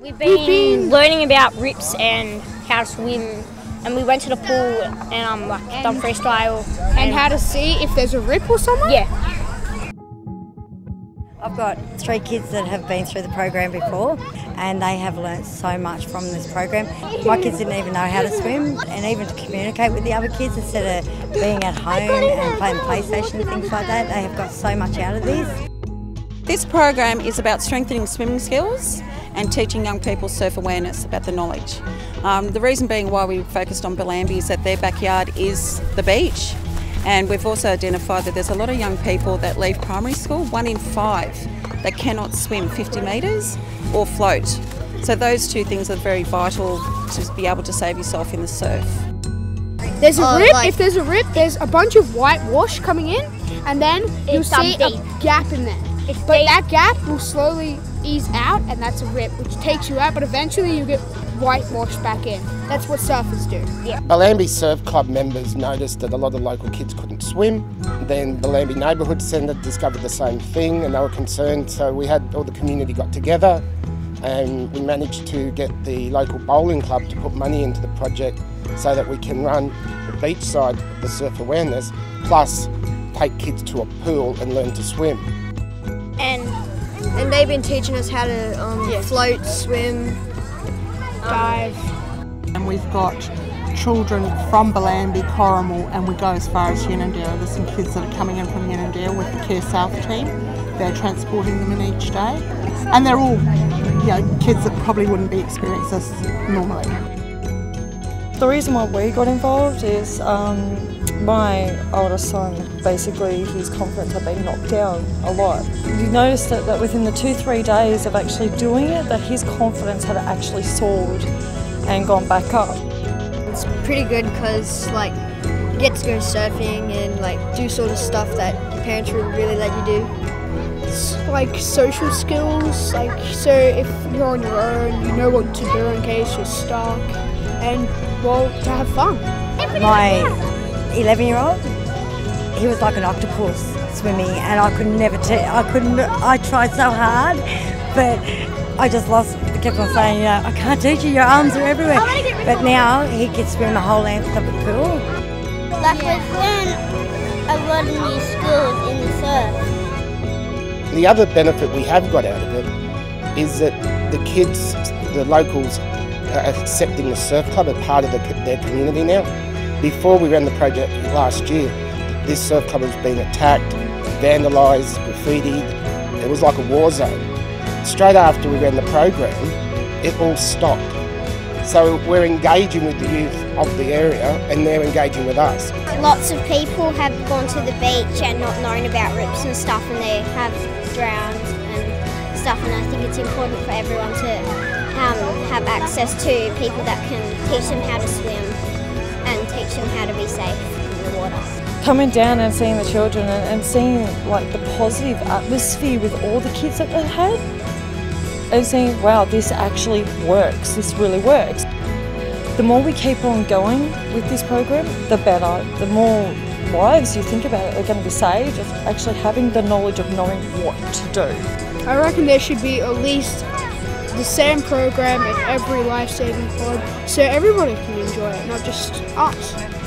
We've been, We've been- learning about rips and how to swim, and we went to the pool and um like done freestyle and how to see if there's a rip or something. yeah. I've got three kids that have been through the program before and they have learnt so much from this program. My kids didn't even know how to swim and even to communicate with the other kids instead of being at home and playing PlayStation and things like that. They have got so much out of this. This program is about strengthening swimming skills and teaching young people surf awareness about the knowledge. Um, the reason being why we focused on Bellambi is that their backyard is the beach and we've also identified that there's a lot of young people that leave primary school, one in five, that cannot swim 50 metres or float. So those two things are very vital to be able to save yourself in the surf. There's a Oh, rip. like- if there's a rip, there's a bunch of white wash coming in, and then you'll see deep. a gap in there. It's But deep. that gap will slowly ease out, and that's a rip, which takes you out. But eventually, you get whitewashed back in. That's what surfers do. Bellambi Surf Club members noticed that a lot of local kids couldn't swim. Then Bellambi Neighbourhood Centre discovered the same thing and they were concerned. So we had all the community got together and we managed to get the local bowling club to put money into the project so that we can run the beach side of the surf awareness plus take kids to a pool and learn to swim. And And they've been teaching us how to um, float, swim. Dive. and we've got children from Bellambi, Corrimal, and we go as far as Unanderra. There's some kids that are coming in from Unanderra with the Care South team. They're transporting them in each day, and they're all, you know, kids that probably wouldn't be experiencing this normally. The reason why we got involved is um, my oldest son, basically his confidence had been knocked down a lot. You noticed that, that within the two, three days of actually doing it, that his confidence had actually soared and gone back up. It's pretty good because like you get to go surfing and like do sort of stuff that your parents would really let you do. It's like social skills. Like so, if you're on your own, you know what to do in case you're stuck, and well, to have fun. My 11 year old, he was like an octopus swimming and I could never, te- I couldn't, I tried so hard, but I just lost, kept on saying, you know, I can't teach you, your arms are everywhere. But now he can swim the whole length of the pool. Like we've learned a lot of new skills in the surf. The other benefit we have got out of it is that the kids, the locals, are accepting the surf club as part of the, their community now. Before we ran the project last year, this surf club was being attacked, vandalised, graffitied. It was like a war zone. Straight after we ran the program, it all stopped. So we're engaging with the youth of the area and they're engaging with us. Lots of people have gone to the beach and not known about rips and stuff, and they have drowned and stuff. And I think it's important for everyone to um, have access to people that can teach them how to swim teach them how to be safe in the water. Coming down and seeing the children and, and seeing like the positive atmosphere with all the kids that they had and seeing, wow, this actually works, this really works. The more we keep on going with this program, the better. The more lives you think about it are going to be saved of actually having the knowledge of knowing what to do. I reckon there should be at least the same program at every life-saving club, so everybody can enjoy it, uh, not just us.